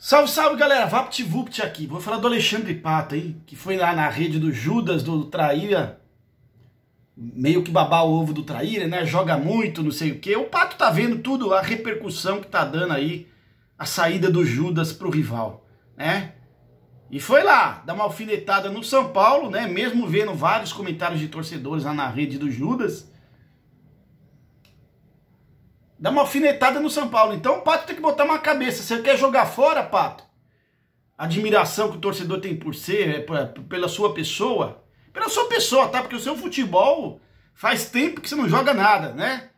Salve, salve galera, VaptVupt aqui. Vou falar do Alexandre Pato aí, que foi lá na rede do Judas, do Traíra, meio que babar o ovo do Traíra, né? Joga muito, não sei o que. O Pato tá vendo tudo, a repercussão que tá dando aí, a saída do Judas pro rival, né? E foi lá, dar uma alfinetada no São Paulo, né? Mesmo vendo vários comentários de torcedores lá na rede do Judas Dá uma alfinetada no São Paulo. Então o Pato tem que botar uma cabeça. Você quer jogar fora, Pato? A admiração que o torcedor tem por ser, é pela sua pessoa. Pela sua pessoa, tá? Porque o seu futebol faz tempo que você não joga nada, né?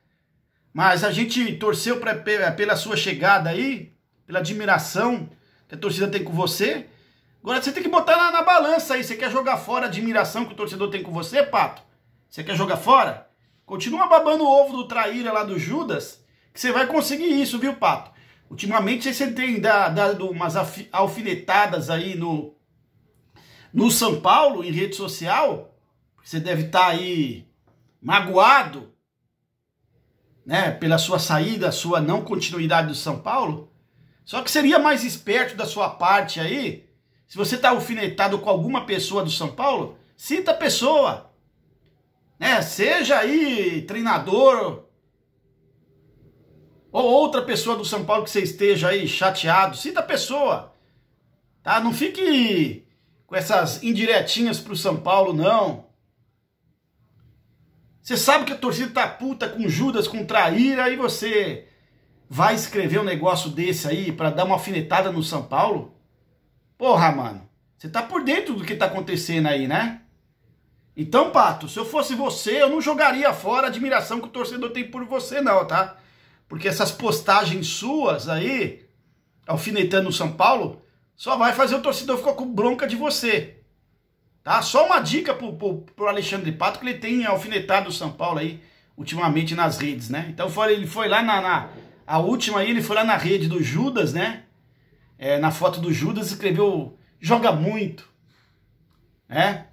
Mas a gente torceu pra, pela sua chegada aí, pela admiração que a torcida tem com você. Agora você tem que botar na, na balança aí. Você quer jogar fora a admiração que o torcedor tem com você, Pato? Você quer jogar fora? Continua babando o ovo do traíra lá do Judas que você vai conseguir isso, viu, Pato? Ultimamente você tem dado umas alfinetadas aí no, no São Paulo, em rede social. Você deve estar tá aí magoado, né, pela sua saída, sua não continuidade do São Paulo. Só que seria mais esperto da sua parte aí, se você está alfinetado com alguma pessoa do São Paulo, cita a pessoa. Né? Seja aí treinador, ou outra pessoa do São Paulo que você esteja aí chateado, cita a pessoa. Tá? Não fique com essas indiretinhas pro São Paulo, não. Você sabe que a torcida tá puta com Judas, com traíra, e você vai escrever um negócio desse aí para dar uma alfinetada no São Paulo? Porra, mano. Você tá por dentro do que tá acontecendo aí, né? Então, Pato, se eu fosse você, eu não jogaria fora a admiração que o torcedor tem por você, não, tá? Porque essas postagens suas aí, alfinetando o São Paulo, só vai fazer o torcedor ficar com bronca de você. Tá? Só uma dica pro, pro, pro Alexandre Pato, que ele tem alfinetado o São Paulo aí, ultimamente nas redes, né? Então foi, ele foi lá na, na, A última aí, ele foi lá na rede do Judas, né? É, na foto do Judas escreveu joga muito. Né?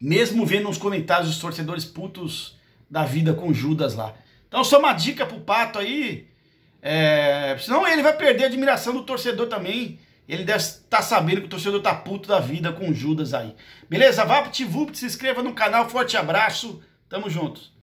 Mesmo vendo uns comentários dos torcedores putos da vida com Judas lá. Então só uma dica pro Pato aí, é, senão ele vai perder a admiração do torcedor também. Ele deve estar tá sabendo que o torcedor tá puto da vida com Judas aí. Beleza? Vá pro se inscreva no canal, forte abraço, tamo juntos.